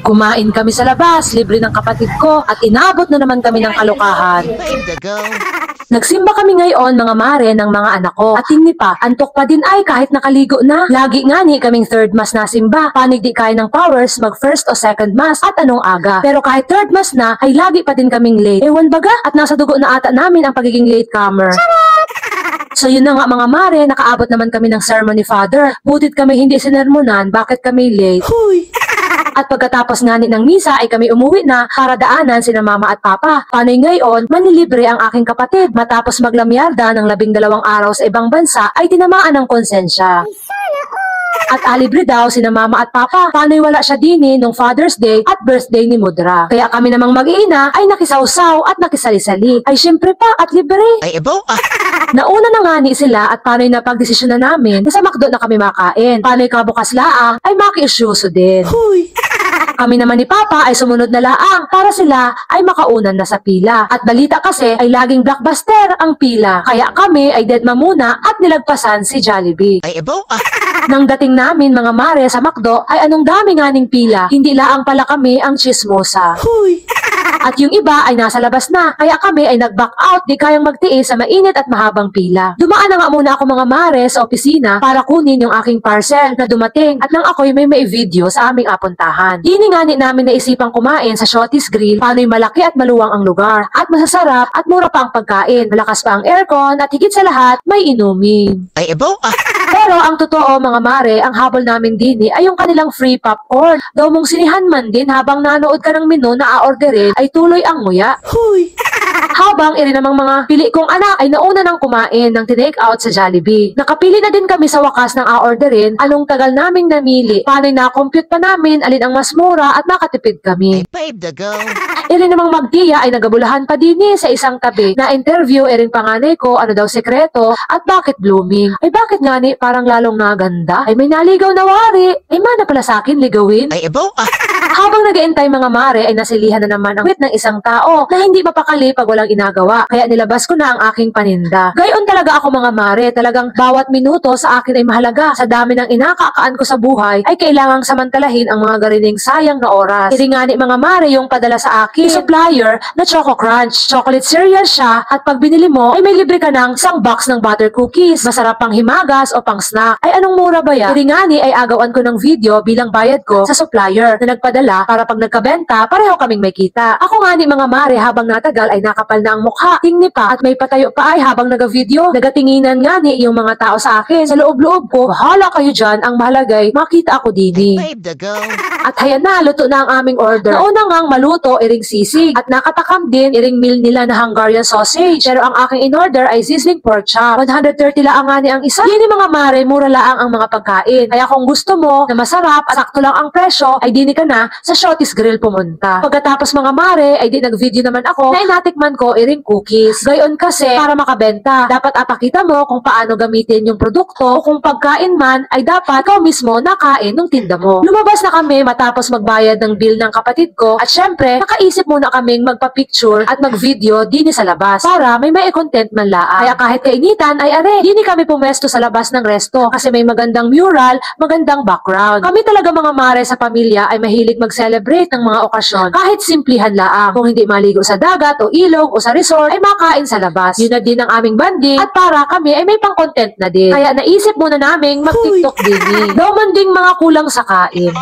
Kumain kami sa labas, libre ng kapatid ko, at inabot na naman kami ng go. Nagsimba kami ngayon mga mare ng mga anak ko. At tingni pa, antok pa din ay kahit nakaligo na. Lagi nga ni kaming third mass na simba. Panig di kaya ng powers mag first o second mass at anong aga. Pero kahit third mass na, ay lagi pa din kaming late. Ewan baga at nasa dugo na ata namin ang pagiging late comer. So yun na nga mga mare, nakaabot naman kami ng sermon ni Father. Butit kami hindi sinermonan, bakit kami late? Huy. At pagkatapos nga ni ng misa ay kami umuwi na para daanan sina mama at papa. Panoy ngayon, manilibre ang aking kapatid. Matapos maglamyarda ng labing dalawang araw sa ibang bansa ay tinamaan ng konsensya. At alibre daw sina mama at papa. Panoy wala siya dini nung Father's Day at birthday ni Mudra. Kaya kami namang mag-iina ay nakisawsaw at nakisali-sali. Ay syempre pa at libre. Ay ebo. Ah. Nauna na nga ni sila at panoy na pagdesisyon na namin na sa McDo na kami makain. Panoy kabukas laang ay makiisyuso din. Huy. Kami naman ni Papa ay sumunod na laang para sila ay makaunan na sa pila. At balita kasi ay laging blockbuster ang pila. Kaya kami ay dead muna at nilagpasan si Jollibee. Ay ebo. Ah. Nang dating namin mga mare sa McDo ay anong dami nga ning pila. Hindi laang pala kami ang chismosa. Huy. At yung iba ay nasa labas na. Kaya kami ay nag-back out di kayang magtiis sa mainit at mahabang pila. Dumaan na nga muna ako mga mare sa opisina para kunin yung aking parcel na dumating at nang ako'y may may video sa aming apuntahan. Dini nga ni namin naisipang kumain sa Shotty's Grill paano'y malaki at maluwang ang lugar at masasarap at mura pa ang pagkain. Malakas pa ang aircon at higit sa lahat may inumin. Ay ebo. Ah. Pero ang totoo mga mare, ang habol namin din eh, ay yung kanilang free popcorn. Daw mong sinihan man din habang nanood ka ng menu na a-orderin ay tuloy ang nguya. Huy. Habang iri namang mga pili kong anak ay nauna nang kumain ng tinake out sa Jollibee. Nakapili na din kami sa wakas ng a-orderin anong tagal naming namili. Paano'y na-compute pa namin alin ang mas mura at makatipid kami. Babe the go. Iri namang magdiya ay nagabulahan pa din eh sa isang tabi na interview iring panganay ko ano daw sekreto at bakit blooming. Ay bakit nga ni parang lalong naganda? Ay may naligaw na wari. Ay mana pala sa akin ligawin. Ay ebo. Ah. Habang nagaintay mga mare ay nasilihan na naman ang wit ng isang tao na hindi mapakali pag walang inagawa. Kaya nilabas ko na ang aking paninda. Gayon talaga ako mga mare, talagang bawat minuto sa akin ay mahalaga. Sa dami ng inakaakaan ko sa buhay ay kailangang samantalahin ang mga garining sayang na oras. Iringani mga mare yung padala sa akin supplier na Choco Crunch. Chocolate cereal siya at pag binili mo ay may libre ka ng isang box ng butter cookies. Masarap pang himagas o pang snack. Ay anong mura ba yan? Iringani ay agawan ko ng video bilang bayad ko sa supplier na nagpadala para pag nagkabenta, pareho kaming may kita. Ako nga ni mga mare habang natagal ay nakapal na ang mukha. Tingni pa at may patayo pa ay habang naga-video. Nagatinginan nga ni yung mga tao sa akin. Sa loob-loob ko, bahala kayo dyan. Ang mahalagay, makita ako dini. At hayan na, luto na ang aming order. Nauna ngang maluto, iring sisig. At nakatakam din, iring meal nila na Hungarian sausage. Pero ang aking in-order ay sizzling pork chop. 130 lang nga ni ang isa. Yun mga mare, mura laang ang mga pagkain. Kaya kung gusto mo na masarap at sakto lang ang presyo, ay dini ka na sa Shotty's Grill pumunta. Pagkatapos mga mare, ay di nag-video naman ako na inatikman ko iring cookies. Gayon kasi, para makabenta, dapat apakita mo kung paano gamitin yung produkto o kung pagkain man, ay dapat ikaw mismo nakain ng tinda mo. Lumabas na kami matapos magbayad ng bill ng kapatid ko at syempre, nakaisip muna kaming magpa-picture at mag-video dini sa labas para may may content man laan. Kaya kahit kainitan ay are, dini kami pumesto sa labas ng resto kasi may magandang mural, magandang background. Kami talaga mga mare sa pamilya ay mahilig mag-celebrate ng mga okasyon kahit simplihan laang. Kung hindi maligo sa dagat o ilog o sa resort ay makain sa labas. Yun na din ang aming banding at para kami ay may pang-content na din. Kaya naisip muna naming mag-tiktok din. Daw man ding mga kulang sa kain.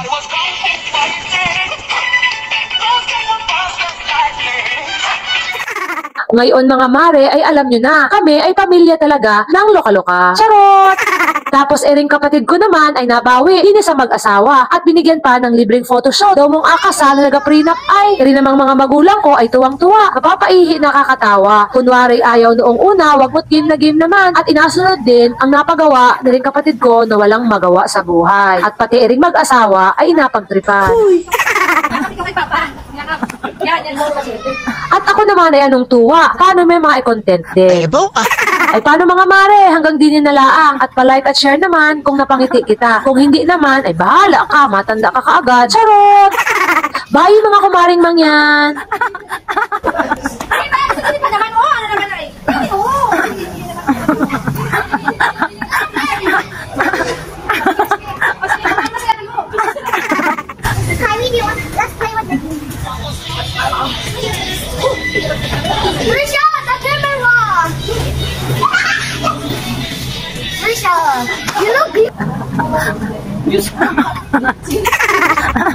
Ngayon mga mare ay alam nyo na, kami ay pamilya talaga ng loka-loka. Charot! Tapos ering kapatid ko naman ay nabawi, hindi sa mag-asawa at binigyan pa ng libreng photoshoot. Daw mong akasal na nag-prenup ay, rin namang mga magulang ko ay tuwang-tuwa. Kapapaihi nakakatawa. Kunwari ayaw noong una, wag mo't game na game naman. At inasunod din ang napagawa na rin kapatid ko na walang magawa sa buhay. At pati ering mag-asawa ay inapagtripan. Huy. At ako naman ay anong tuwa. Paano may mga content din? Ay ebo. Ah. Ay paano mga mare, hanggang din na laang at palike at share naman kung napangiti kita. Kung hindi naman, ay bahala ka, matanda ka kaagad. Charot! Bye mga kumaring mangyan! Ay, ba? Sige pa. Oh, ano naman Good.